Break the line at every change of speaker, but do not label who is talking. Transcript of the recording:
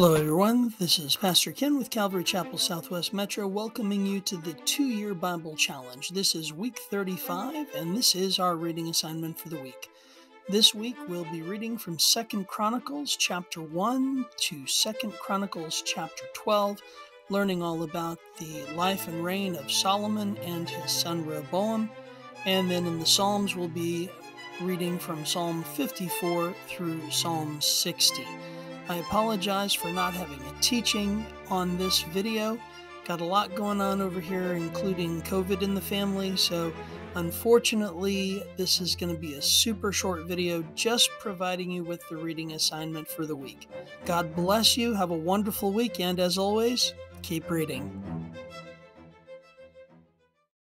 Hello, everyone. This is Pastor Ken with Calvary Chapel Southwest Metro, welcoming you to the two year Bible Challenge. This is week 35, and this is our reading assignment for the week. This week, we'll be reading from Second Chronicles chapter 1 to Second Chronicles chapter 12, learning all about the life and reign of Solomon and his son Rehoboam. And then in the Psalms, we'll be reading from Psalm 54 through Psalm 60. I apologize for not having a teaching on this video. Got a lot going on over here, including COVID in the family, so unfortunately, this is going to be a super short video just providing you with the reading assignment for the week. God bless you. Have a wonderful weekend. as always, keep reading.